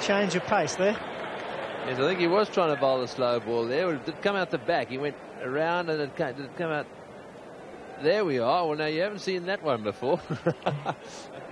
Change of pace there. Yes, I think he was trying to bowl the slow ball there. It did come out the back. He went around and it came, did it come out. There we are. Well, now you haven't seen that one before.